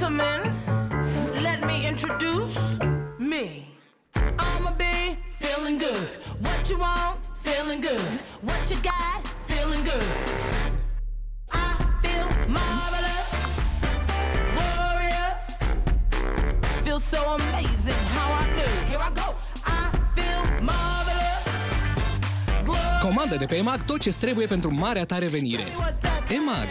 gentlemen, let me introduce me. I'ma be feeling good. What you want? Feeling good. What you got? Feeling good. I feel marvelous, glorious. Feel so amazing how I do. Here I go. I feel marvelous. glorious. Comandă de pe EMAG tot ce trebuie pentru marea ta revenire. EMAG